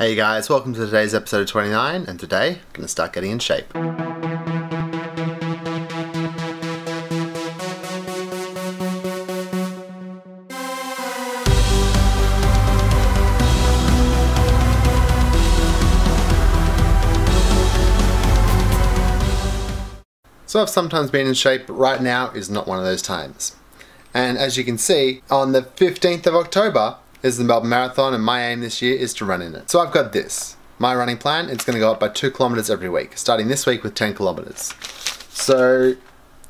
Hey guys, welcome to today's episode of 29, and today I'm to start getting in shape. So I've sometimes been in shape, but right now is not one of those times. And as you can see, on the 15th of October is the Melbourne Marathon and my aim this year is to run in it. So I've got this. My running plan, it's going to go up by 2 kilometers every week, starting this week with 10 kilometers. So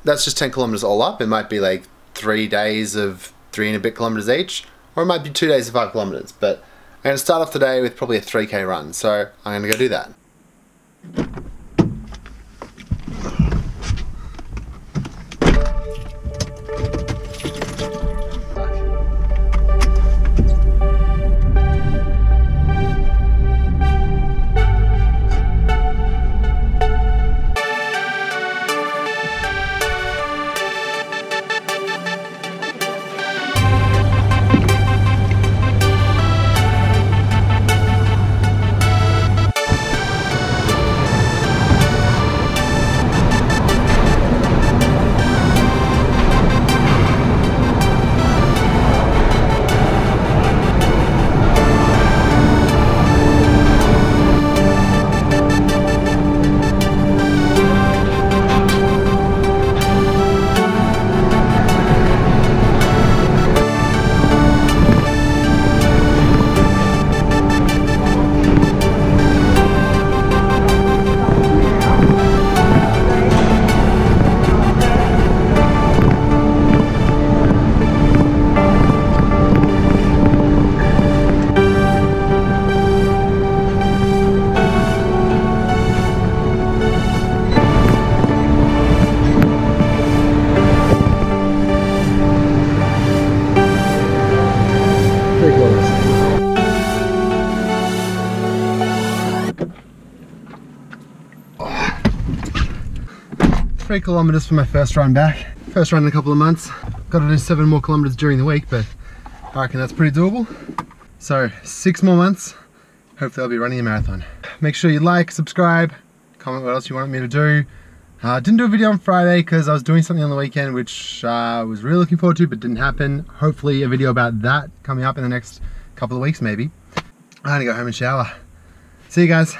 that's just 10 kilometers all up. It might be like three days of three and a bit kilometers each, or it might be two days of five kilometers. But I'm going to start off today with probably a 3k run, so I'm going to go do that. Three kilometers for my first run back. First run in a couple of months. Got to do seven more kilometers during the week, but I reckon that's pretty doable. So six more months, hopefully I'll be running a marathon. Make sure you like, subscribe, comment what else you want me to do. I uh, didn't do a video on Friday because I was doing something on the weekend which I was really looking forward to but didn't happen. Hopefully a video about that coming up in the next couple of weeks maybe. I'm gonna go home and shower. See you guys.